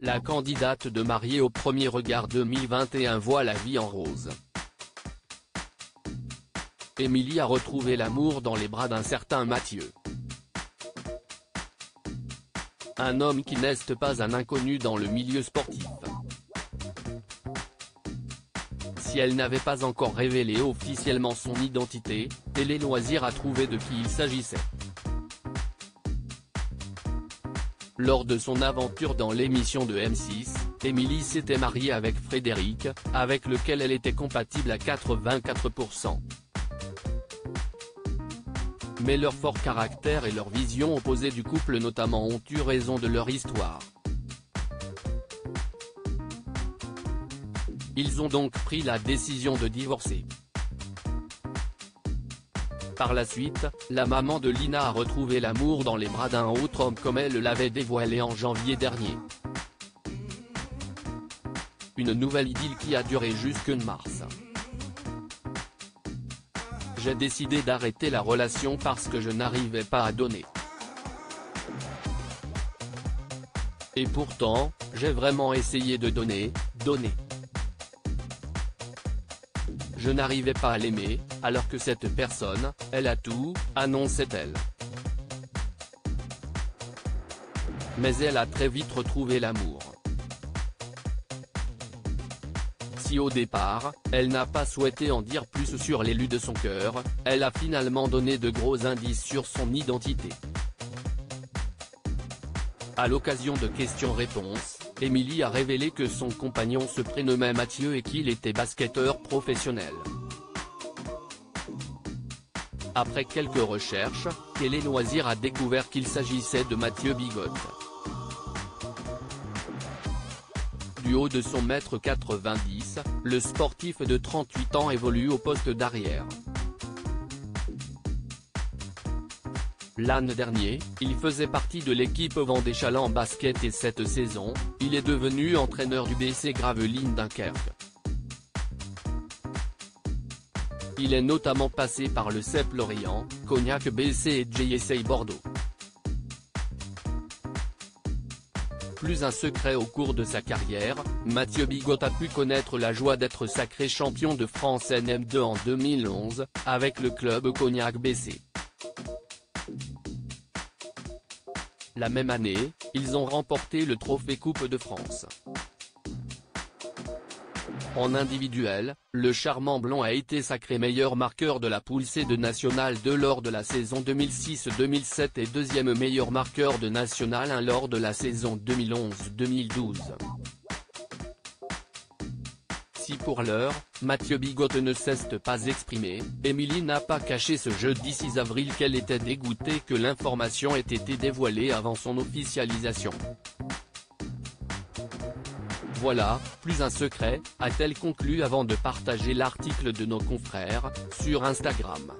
la candidate de mariée au premier regard 2021 voit la vie en rose. Émilie a retrouvé l'amour dans les bras d'un certain Mathieu. Un homme qui n'est pas un inconnu dans le milieu sportif. Si elle n'avait pas encore révélé officiellement son identité, Télé Loisirs a trouvé de qui il s'agissait. Lors de son aventure dans l'émission de M6, Émilie s'était mariée avec Frédéric, avec lequel elle était compatible à 84% mais leur fort caractère et leur vision opposée du couple notamment ont eu raison de leur histoire. Ils ont donc pris la décision de divorcer. Par la suite, la maman de Lina a retrouvé l'amour dans les bras d'un autre homme comme elle l'avait dévoilé en janvier dernier. Une nouvelle idylle qui a duré jusque mars j'ai décidé d'arrêter la relation parce que je n'arrivais pas à donner. Et pourtant, j'ai vraiment essayé de donner, donner. Je n'arrivais pas à l'aimer, alors que cette personne, elle a tout, annonçait-elle. Mais elle a très vite retrouvé l'amour. Si au départ, elle n'a pas souhaité en dire plus sur l'élu de son cœur, elle a finalement donné de gros indices sur son identité. À l'occasion de questions-réponses, Émilie a révélé que son compagnon se prénommait Mathieu et qu'il était basketteur professionnel. Après quelques recherches, Télé Loisirs a découvert qu'il s'agissait de Mathieu Bigotte. du haut de son mètre 90, le sportif de 38 ans évolue au poste d'arrière. L'année dernier, il faisait partie de l'équipe Vendée Chaland basket et cette saison, il est devenu entraîneur du BC Gravelines Dunkerque. Il est notamment passé par le CEP Lorient, Cognac BC et JSA Bordeaux. plus un secret au cours de sa carrière, Mathieu Bigot a pu connaître la joie d'être sacré champion de France NM2 en 2011, avec le club Cognac BC. La même année, ils ont remporté le trophée Coupe de France. En individuel, le charmant blanc a été sacré meilleur marqueur de la poule C de National 2 lors de la saison 2006-2007 et deuxième meilleur marqueur de National 1 lors de la saison 2011-2012. Si pour l'heure, Mathieu Bigot ne cesse pas exprimé, Émilie n'a pas caché ce jeudi 6 avril qu'elle était dégoûtée que l'information ait été dévoilée avant son officialisation. Voilà, plus un secret, a-t-elle conclu avant de partager l'article de nos confrères, sur Instagram.